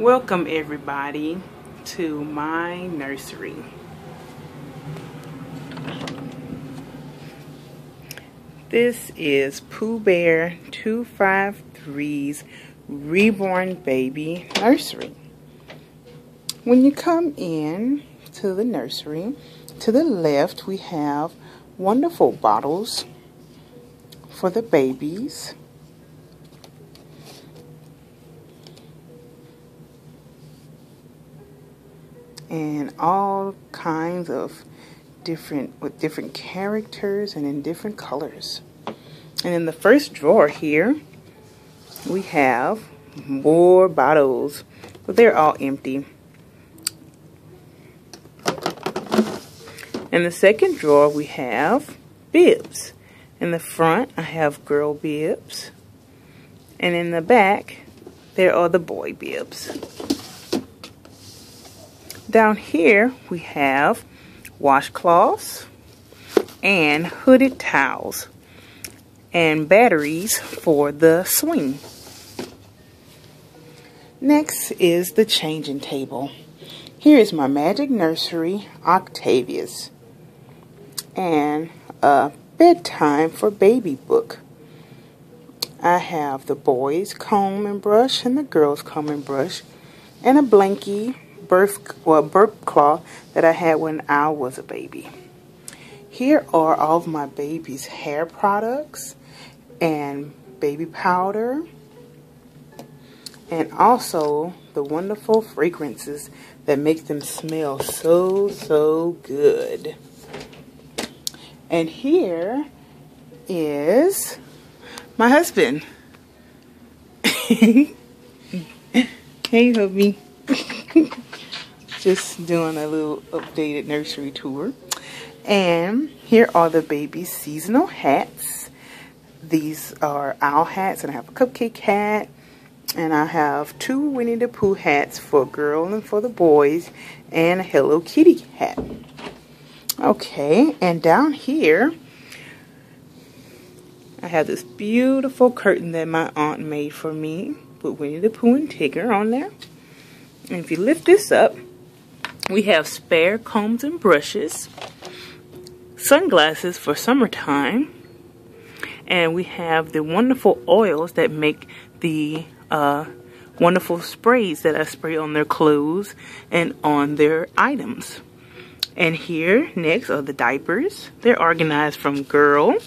Welcome everybody to my nursery. This is Pooh Bear 253's Reborn Baby Nursery. When you come in to the nursery, to the left we have wonderful bottles for the babies. And all kinds of different, with different characters and in different colors. And in the first drawer here, we have more bottles, but they're all empty. In the second drawer, we have bibs. In the front, I have girl bibs. And in the back, there are the boy bibs. Down here, we have washcloths and hooded towels and batteries for the swing. Next is the changing table. Here is my Magic Nursery Octavius and a bedtime for baby book. I have the boys comb and brush and the girls comb and brush and a blankie birth well burp cloth that I had when I was a baby. Here are all of my baby's hair products and baby powder and also the wonderful fragrances that make them smell so so good. And here is my husband. hey, hubby. Just doing a little updated nursery tour. And here are the baby's seasonal hats. These are owl hats, and I have a cupcake hat. And I have two Winnie the Pooh hats for girl and for the boys, and a Hello Kitty hat. Okay, and down here, I have this beautiful curtain that my aunt made for me with Winnie the Pooh and Tigger on there. And if you lift this up, we have spare combs and brushes, sunglasses for summertime, and we have the wonderful oils that make the uh, wonderful sprays that I spray on their clothes and on their items. And here, next, are the diapers. They're organized from girl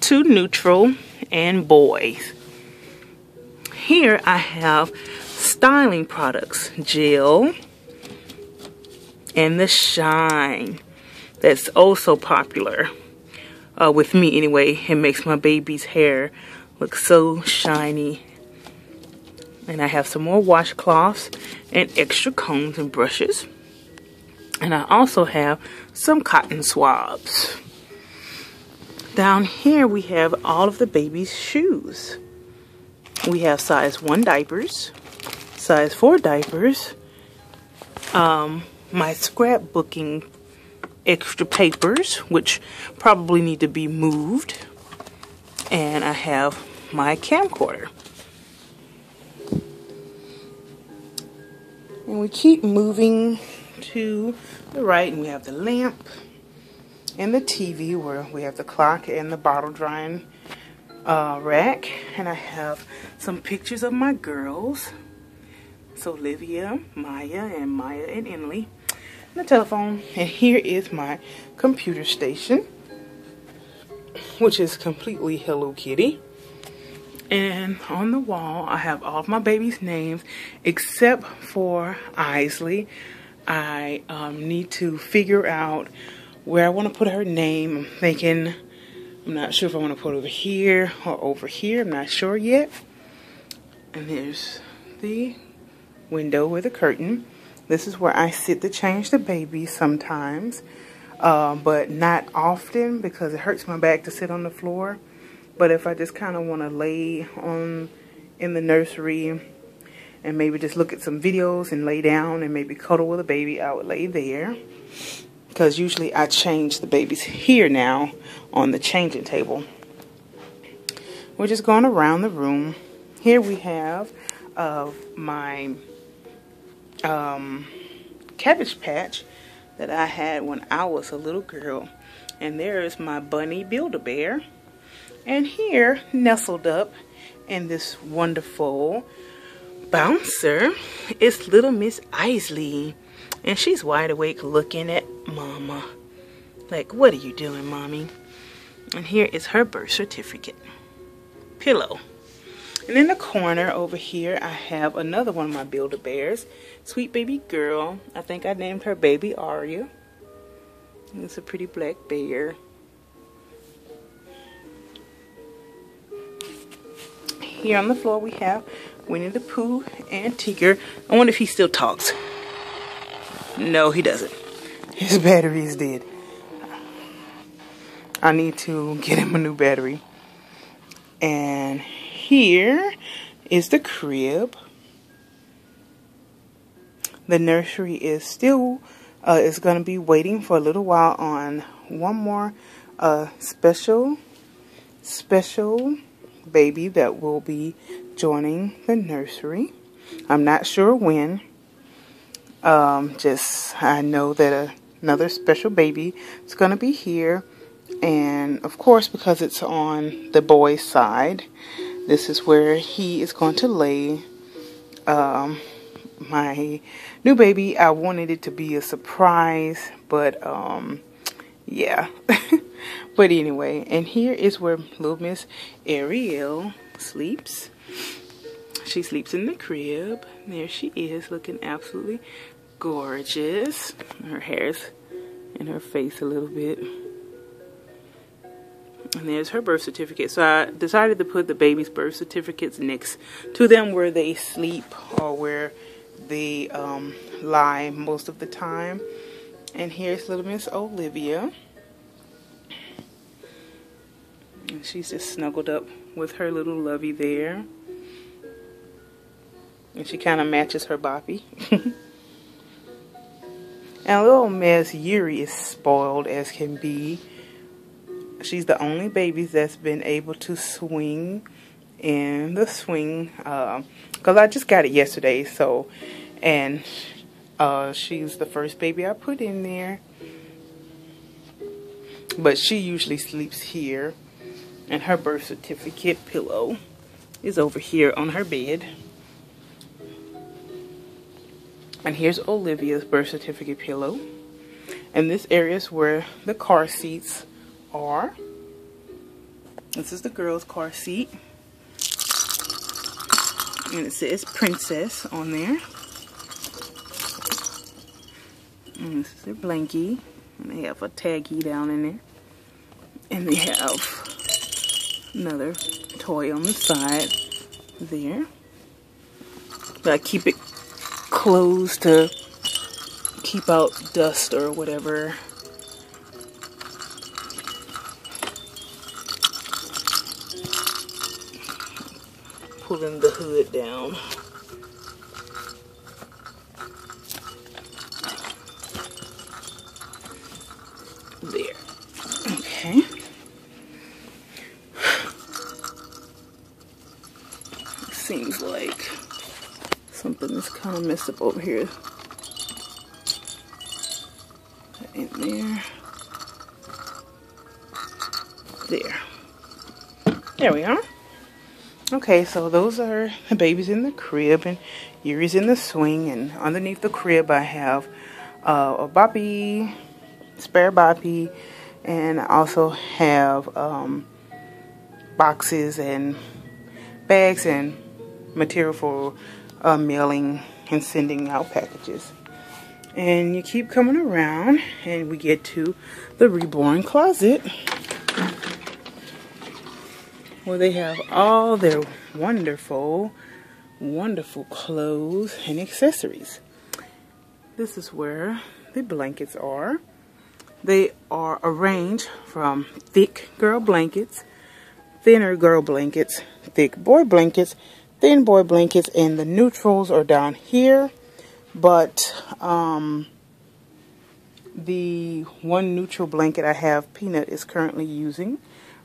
to neutral and boys. Here I have styling products, gel, and the shine. That's also popular. Uh, with me anyway, it makes my baby's hair look so shiny. And I have some more washcloths and extra combs and brushes. And I also have some cotton swabs. Down here we have all of the baby's shoes. We have size 1 diapers, size 4 diapers, um, my scrapbooking extra papers, which probably need to be moved, and I have my camcorder. And we keep moving to the right, and we have the lamp and the TV where we have the clock and the bottle drying uh, rack. And I have some pictures of my girls. So Olivia, Maya, and Maya and Emily. The telephone. And here is my computer station, which is completely Hello Kitty. And on the wall, I have all of my baby's names except for Isley. I um, need to figure out where I want to put her name. I'm thinking, I'm not sure if I want to put it over here or over here. I'm not sure yet. And there's the window with a curtain. This is where I sit to change the baby sometimes, uh, but not often because it hurts my back to sit on the floor. But if I just kind of want to lay on in the nursery and maybe just look at some videos and lay down and maybe cuddle with a baby, I would lay there. Because usually I change the babies here now on the changing table. We're just going around the room. Here we have uh, my um, Cabbage Patch that I had when I was a little girl. And there is my bunny Build-A-Bear. And here, nestled up in this wonderful bouncer, is little Miss Isley. And she's wide awake looking at Mama. Like, what are you doing, Mommy? And here is her birth certificate. Pillow. And in the corner over here, I have another one of my Build-A-Bears. Sweet baby girl. I think I named her baby Aria. And It's a pretty black bear. Here on the floor we have Winnie the Pooh and Tigger. I wonder if he still talks. No, he doesn't. His battery is dead. I need to get him a new battery. And here is the crib. The nursery is still uh, is going to be waiting for a little while on one more uh, special special baby that will be joining the nursery. I'm not sure when. Um, just I know that a, another special baby is going to be here. And of course, because it's on the boy's side, this is where he is going to lay. Um, my new baby. I wanted it to be a surprise, but um, yeah. but anyway, and here is where little Miss Ariel sleeps. She sleeps in the crib. There she is, looking absolutely gorgeous. Her hair's in her face a little bit. And there's her birth certificate. So I decided to put the baby's birth certificates next to them where they sleep or where they um, lie most of the time. And here's little Miss Olivia. And she's just snuggled up with her little lovey there. And she kind of matches her boppy. and little Miss Yuri is spoiled as can be. She's the only baby that's been able to swing in the swing. Because uh, I just got it yesterday, so and uh, she's the first baby I put in there. But she usually sleeps here. And her birth certificate pillow is over here on her bed. And here's Olivia's birth certificate pillow. And this area is where the car seats are. This is the girl's car seat. And it says Princess on there. And this is their blankie. And they have a taggy down in there. And they have another toy on the side there. But I keep it closed to keep out dust or whatever. Pulling the hood down. There. Okay. Seems like something is kind of messed up over here. In there. There. There we are. Okay, so those are the babies in the crib, and Yuri's in the swing, and underneath the crib I have uh, a boppy, spare boppy, and I also have um, boxes and bags and material for uh, mailing and sending out packages. And you keep coming around and we get to the reborn closet where they have all their wonderful, wonderful clothes and accessories. This is where the blankets are. They are arranged from thick girl blankets, thinner girl blankets, thick boy blankets, thin boy blankets and the neutrals are down here but um, the one neutral blanket I have Peanut is currently using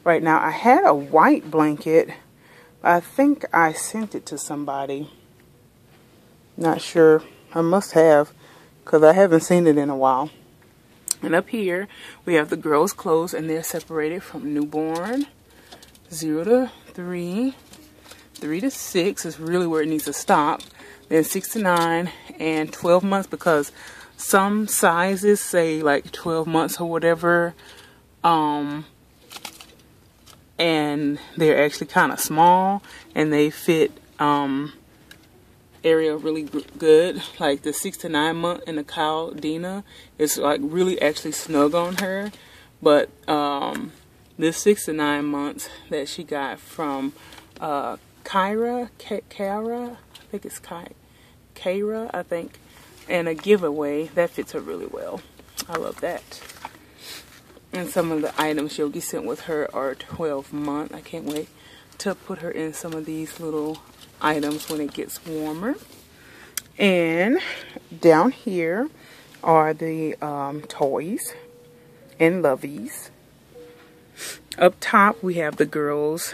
right now. I had a white blanket. I think I sent it to somebody. Not sure. I must have because I haven't seen it in a while. And up here, we have the girls' clothes, and they're separated from newborn, 0 to 3, 3 to 6 is really where it needs to stop, then 6 to 9, and 12 months because some sizes say like 12 months or whatever, um, and they're actually kind of small, and they fit, um, area really good. Like the six to nine month in the cow Dina is like really actually snug on her. But um, this six to nine months that she got from uh, Kyra, Kyra, I think it's Ky Kyra, I think, and a giveaway that fits her really well. I love that. And some of the items Yogi sent with her are 12 month. I can't wait to put her in some of these little items when it gets warmer. And down here are the um, toys and loveys. Up top we have the girls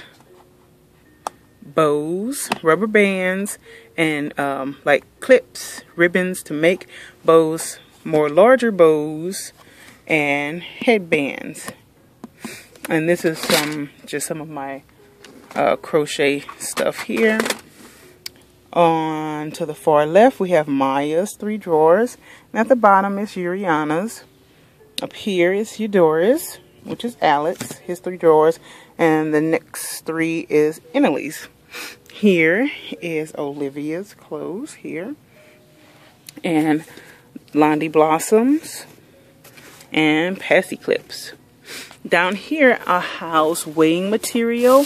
bows, rubber bands, and um, like clips, ribbons to make bows, more larger bows, and headbands. And this is some, just some of my uh, crochet stuff here. On to the far left, we have Maya's three drawers. And at the bottom is Uriana's. Up here is Eudora's, which is Alex, his three drawers. And the next three is Emily's. Here is Olivia's clothes here. And Londi Blossoms and Passy Clips. Down here I house weighing material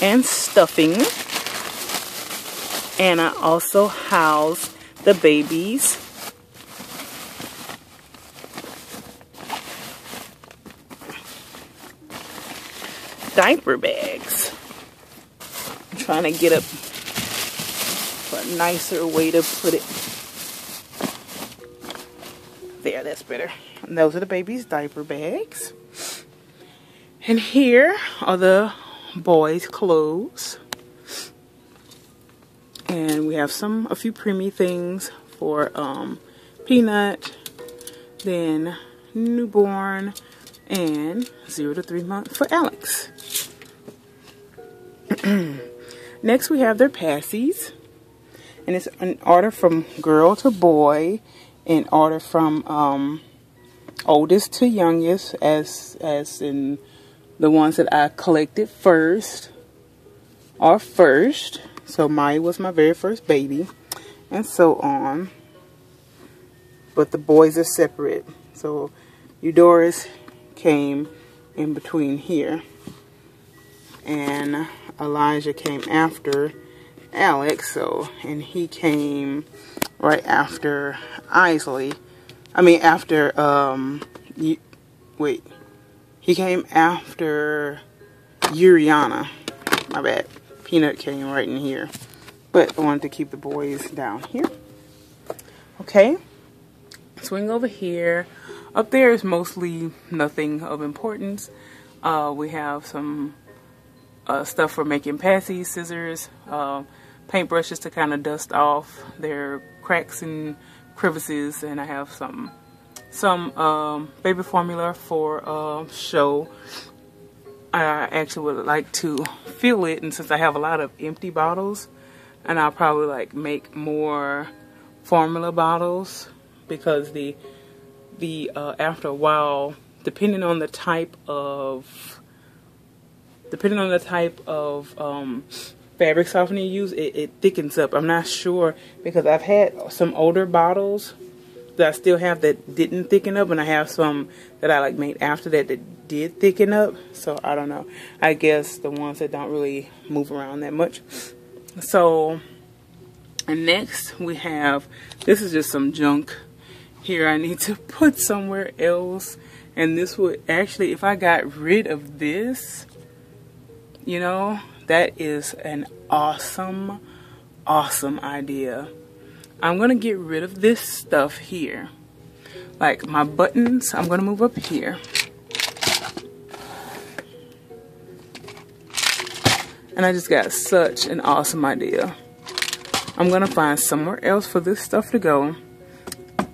and stuffing and I also house the babies diaper bags. I'm trying to get a, a nicer way to put it. There, that's better. And those are the baby's diaper bags. And here are the boys' clothes. And we have some, a few preemie things for um, Peanut, then newborn, and zero to three months for Alex. Next we have their passies. And it's an order from girl to boy, in order from um, oldest to youngest, as as in the ones that I collected first, are first. So Maya was my very first baby and so on. But the boys are separate. So Eudoris came in between here. And Elijah came after Alex. So, and he came right after Isley. I mean, after, um, wait. He came after Uriana. My bad. Peanut came right in here. But I wanted to keep the boys down here. Okay. Swing over here. Up there is mostly nothing of importance. Uh, we have some uh, stuff for making passies, scissors, uh, paintbrushes to kind of dust off their cracks and crevices, and I have some some um, baby formula for uh, show. I actually would like to fill it, and since I have a lot of empty bottles, and I'll probably like make more formula bottles because the the uh, after a while, depending on the type of depending on the type of um, fabric softener you use, it, it thickens up. I'm not sure because I've had some older bottles that I still have that didn't thicken up, and I have some that I like made after that that did thicken up. So I don't know. I guess the ones that don't really move around that much. So, and next we have this is just some junk here. I need to put somewhere else, and this would actually, if I got rid of this, you know, that is an awesome, awesome idea. I'm going to get rid of this stuff here. Like my buttons, I'm going to move up here. And I just got such an awesome idea. I'm going to find somewhere else for this stuff to go.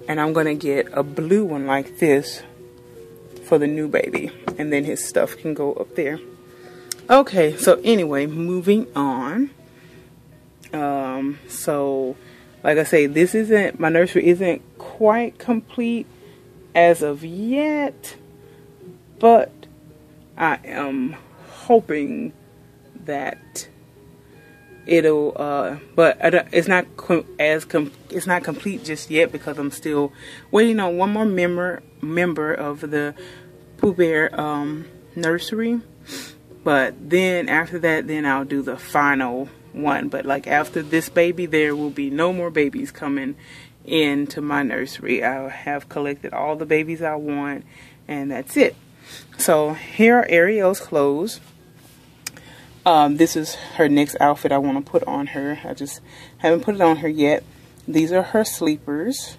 And I'm going to get a blue one like this for the new baby. And then his stuff can go up there. Okay, so anyway, moving on. Um, so, like I say, this isn't, my nursery isn't quite complete as of yet. But I am hoping that it'll uh but it's not as com it's not complete just yet because I'm still waiting on one more member member of the Pooh Bear um nursery but then after that then I'll do the final one but like after this baby there will be no more babies coming into my nursery I have collected all the babies I want and that's it so here are Ariel's clothes um, this is her next outfit I want to put on her. I just haven't put it on her yet. These are her sleepers.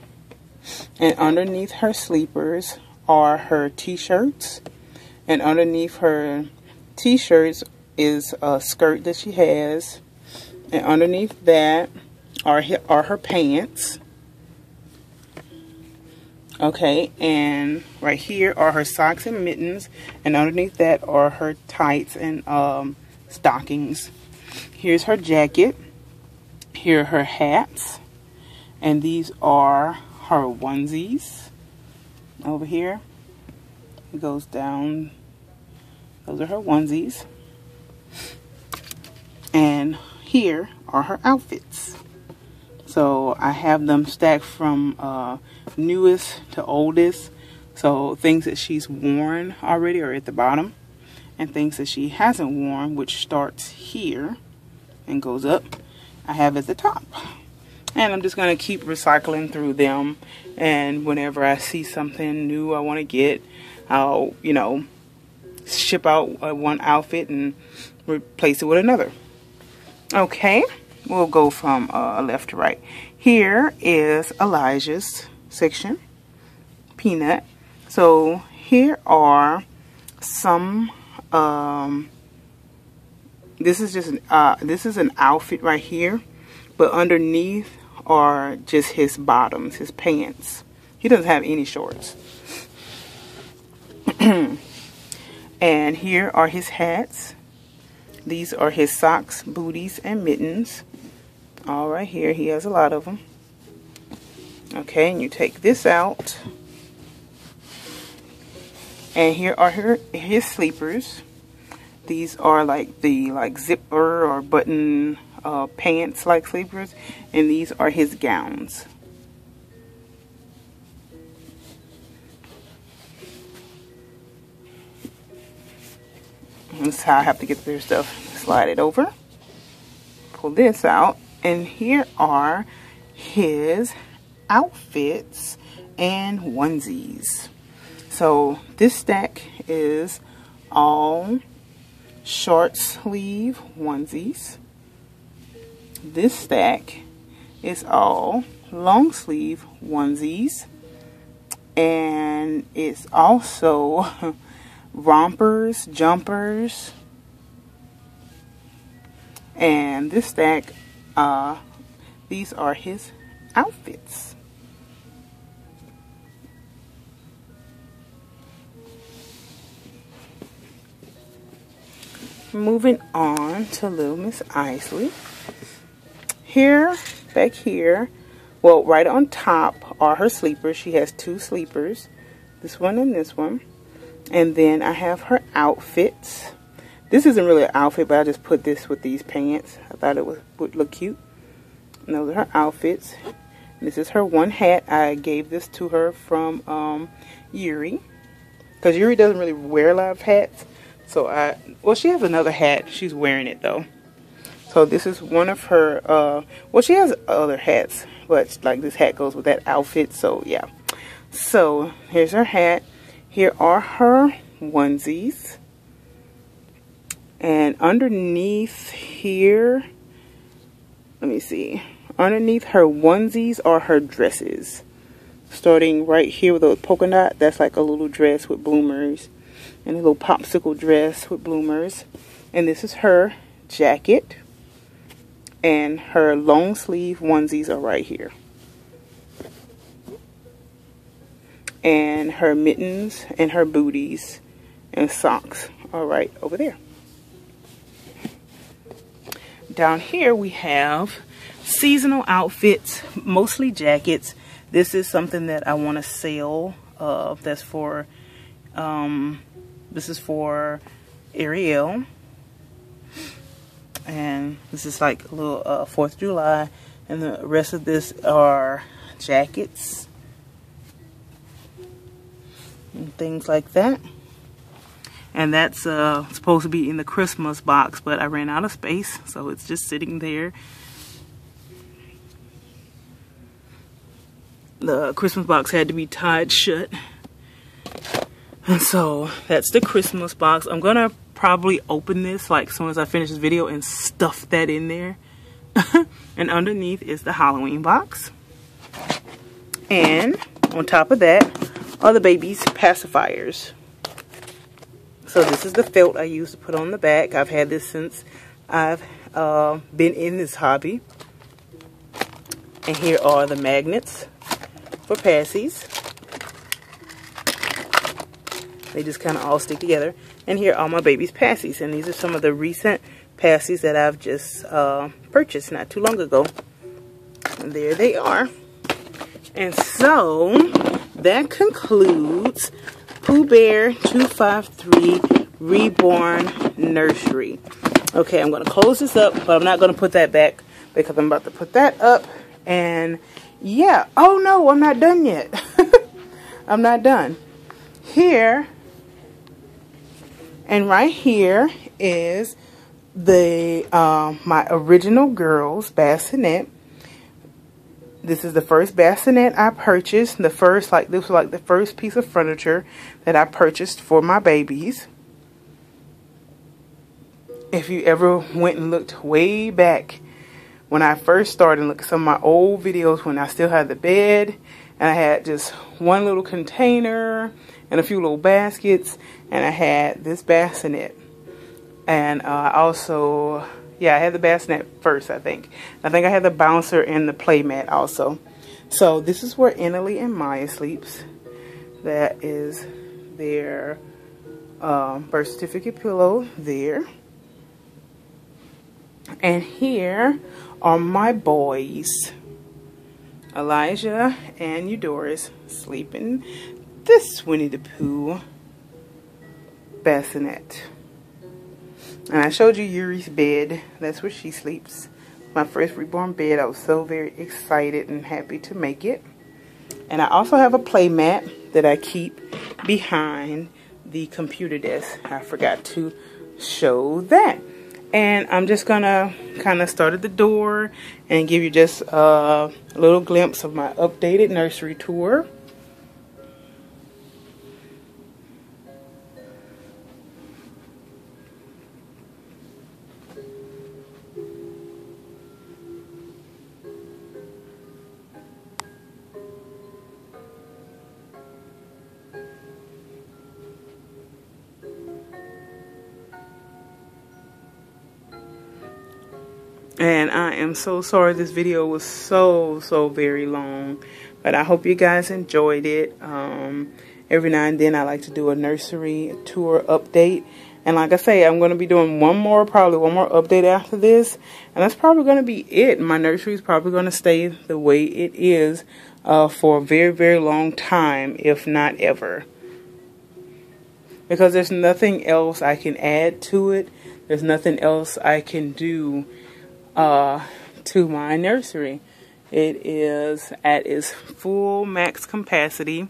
And underneath her sleepers are her t-shirts. And underneath her t-shirts is a skirt that she has. And underneath that are, are her pants. Okay, and right here are her socks and mittens. And underneath that are her tights and um, stockings. Here's her jacket. Here are her hats. And these are her onesies. Over here. It goes down. Those are her onesies. And here are her outfits. So I have them stacked from uh, newest to oldest. So things that she's worn already are at the bottom and things that she hasn't worn, which starts here and goes up, I have at the top. And I'm just going to keep recycling through them. And whenever I see something new I want to get, I'll, you know, ship out uh, one outfit and replace it with another. Okay, we'll go from uh, left to right. Here is Elijah's section, Peanut. So here are some um, this is just an, uh, this is an outfit right here, but underneath are just his bottoms, his pants. He doesn't have any shorts. and here are his hats. These are his socks, booties, and mittens. All right here, he has a lot of them. Okay, and you take this out. And here are her, his sleepers. These are like the like zipper or button uh, pants like sleepers. And these are his gowns. How I have to get their stuff. Slide it over. Pull this out. And here are his outfits and onesies. So this stack is all short sleeve onesies. This stack is all long sleeve onesies. And it's also rompers, jumpers. And this stack, uh, these are his outfits. moving on to Little Miss Isley. Here, back here, well, right on top are her sleepers. She has two sleepers, this one and this one. And then I have her outfits. This isn't really an outfit, but I just put this with these pants. I thought it would, would look cute. And those are her outfits. This is her one hat. I gave this to her from um, Yuri. Because Yuri doesn't really wear a lot of hats. So I, well, she has another hat. She's wearing it though. So this is one of her, uh, well, she has other hats, but like this hat goes with that outfit. So yeah. So here's her hat. Here are her onesies. And underneath here, let me see. Underneath her onesies are her dresses. Starting right here with a polka dot, that's like a little dress with bloomers and a little popsicle dress with bloomers. And this is her jacket. And her long sleeve onesies are right here. And her mittens and her booties and socks are right over there. Down here we have seasonal outfits, mostly jackets. This is something that I want to sell. Uh, that's for, um, this is for Ariel. And this is like a little uh, 4th of July. And the rest of this are jackets and things like that. And that's uh, supposed to be in the Christmas box, but I ran out of space, so it's just sitting there. The Christmas box had to be tied shut. And so that's the Christmas box. I'm going to probably open this like as soon as I finish this video and stuff that in there. and underneath is the Halloween box. And on top of that are the pacifiers. So this is the felt I use to put on the back. I've had this since I've uh, been in this hobby. And here are the magnets for passies. They just kind of all stick together. And here are my baby's passies. And these are some of the recent passies that I've just uh, purchased not too long ago. And there they are. And so that concludes Pooh Bear 253 Reborn Nursery. Okay, I'm going to close this up, but I'm not going to put that back because I'm about to put that up. And yeah, oh no, I'm not done yet. I'm not done. Here and right here is the uh, my original girls bassinet this is the first bassinet I purchased. The first, like, this was like the first piece of furniture that I purchased for my babies. If you ever went and looked way back when I first started, look at some of my old videos when I still had the bed and I had just one little container and a few little baskets and I had this bassinet. And uh, I also yeah, I had the bassinet first, I think. I think I had the bouncer and the playmat also. So this is where Annalie and Maya sleeps. That is their um, birth certificate pillow there. And here are my boys. Elijah and Eudorus sleeping this Winnie the Pooh bassinet. And I showed you Yuri's bed. That's where she sleeps. My first reborn bed. I was so very excited and happy to make it. And I also have a play mat that I keep behind the computer desk. I forgot to show that. And I'm just going to kind of start at the door and give you just a little glimpse of my updated nursery tour. And I am so sorry this video was so, so very long. But I hope you guys enjoyed it. Um, every now and then I like to do a nursery tour update. And like I say, I'm going to be doing one more, probably one more update after this. And that's probably going to be it. My nursery is probably going to stay the way it is uh, for a very, very long time, if not ever. Because there's nothing else I can add to it. There's nothing else I can do uh, to my nursery. It is at its full max capacity,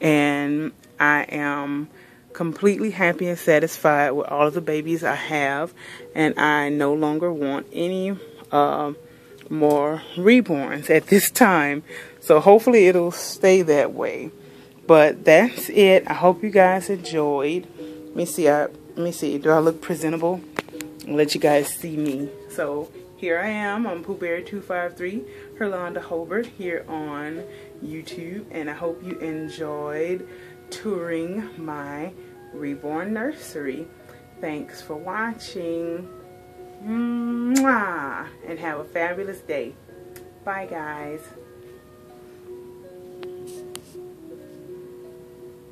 and I am completely happy and satisfied with all of the babies I have, and I no longer want any uh, more reborns at this time. So hopefully it'll stay that way. But that's it. I hope you guys enjoyed. Let me see. I, let me see. Do I look presentable? I'll let you guys see me. So here I am on Pooh Bear 253 Herlonda Hobart here on YouTube. And I hope you enjoyed touring my reborn nursery. Thanks for watching. Mwah! And have a fabulous day. Bye, guys.